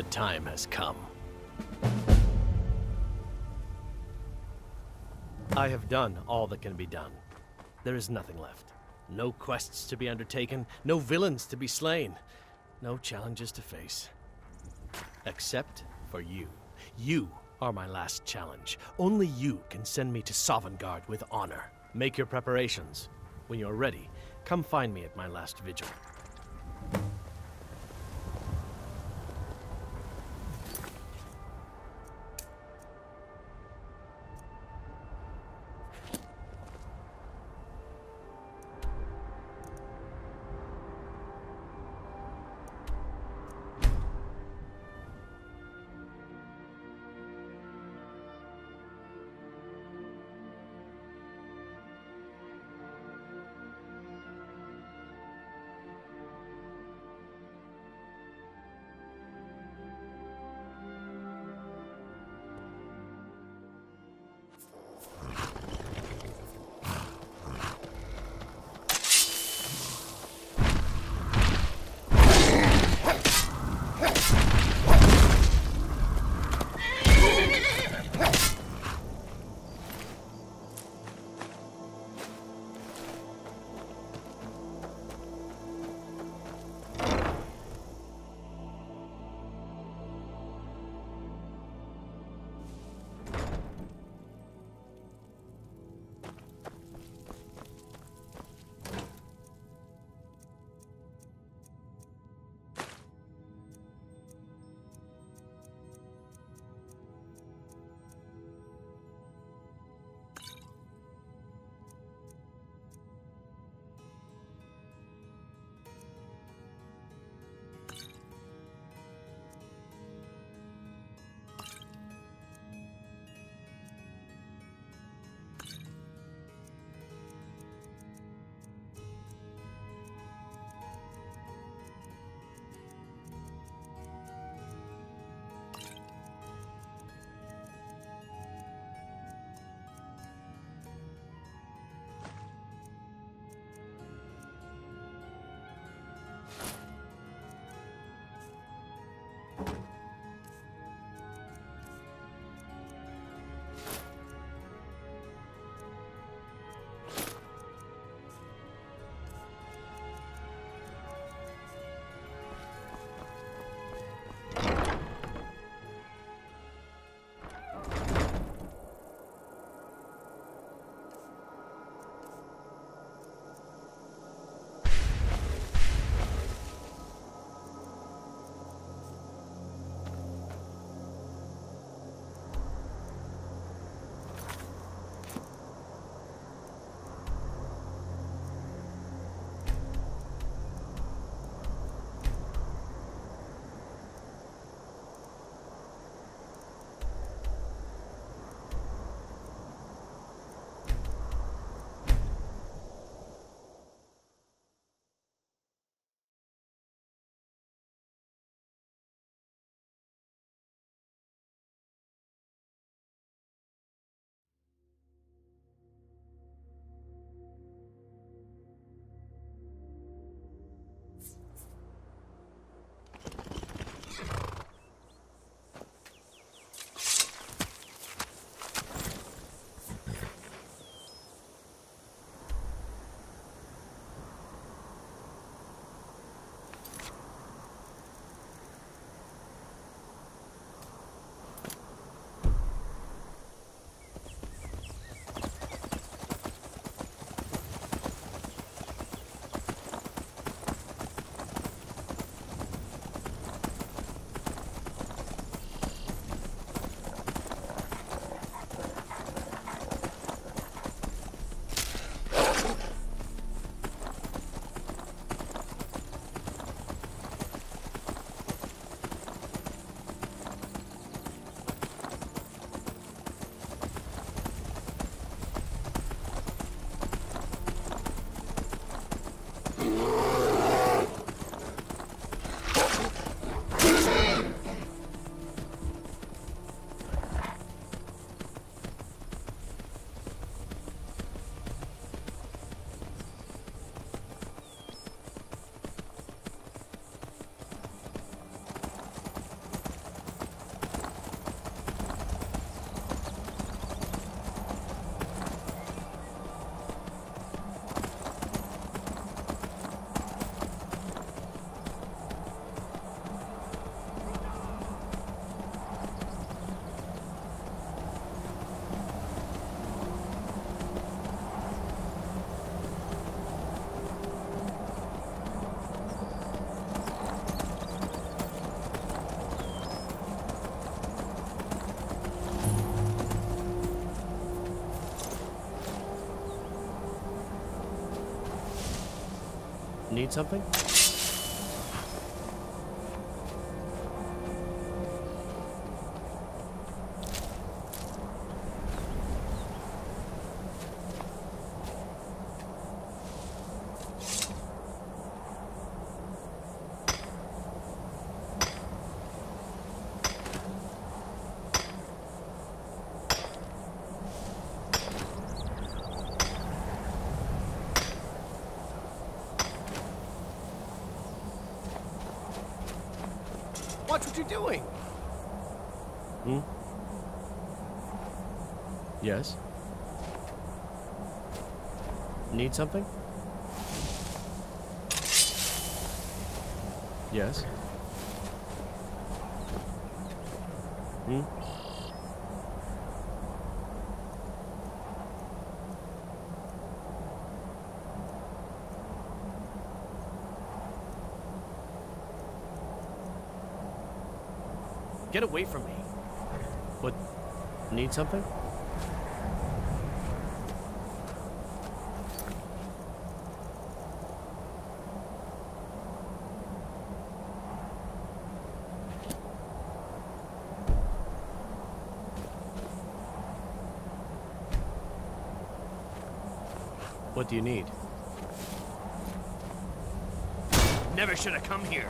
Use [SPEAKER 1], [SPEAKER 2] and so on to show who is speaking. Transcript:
[SPEAKER 1] The time has come. I have done all that can be done. There is nothing left. No quests to be undertaken, no villains to be slain, no challenges to face. Except for you. You are my last challenge. Only you can send me to Sovngarde with honor. Make your preparations. When you're ready, come find me at my last vigil. Need something? What you're doing. Hmm? Yes? Need something? Yes? Hmm? Get away from me. What? Need something? What do you need?
[SPEAKER 2] Never should have come here.